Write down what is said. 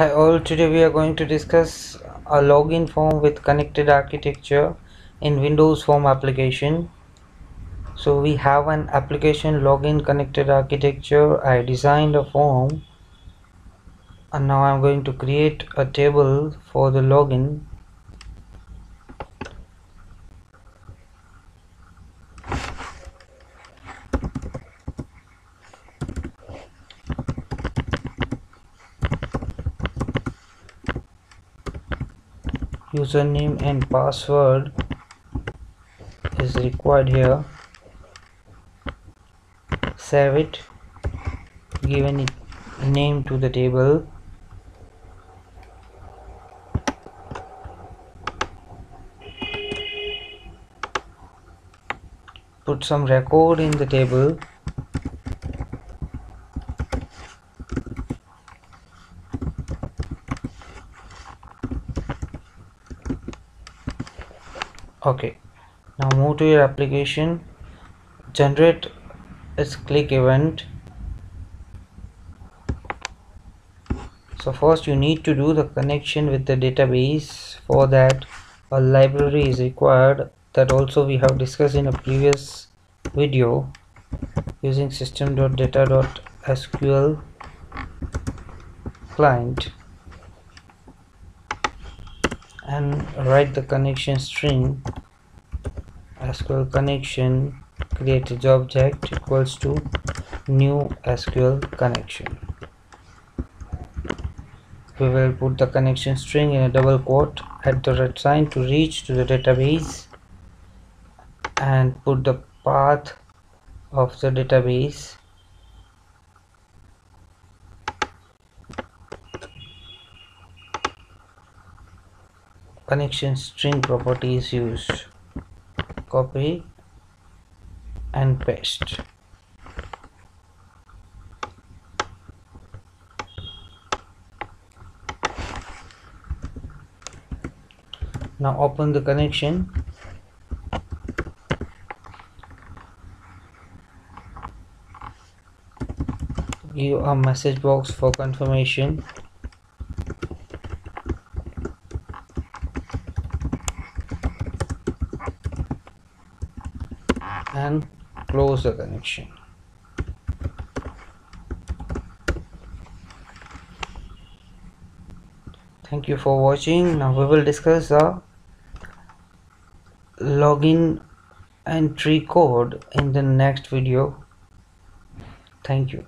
Hi all, today we are going to discuss a login form with connected architecture in Windows Form application. So we have an application login connected architecture. I designed a form and now I'm going to create a table for the login. Username and password is required here. Save it. Give any name to the table. Put some record in the table okay. Now move to your application. Generate a click event. So first you need to do the connection with the database. For that a library is required. That also we have discussed in a previous video using system.data.sql client and write the connection string. SQL connection create a object equals to new SQL connection. We will put the connection string in a double quote at the red sign to reach to the database and put the path of the database connection string property is used. Copy and paste. Now open the connection. Give a message box for confirmation and close the connection. Thank you for watching. Now we will discuss the login entry code in the next video. Thank you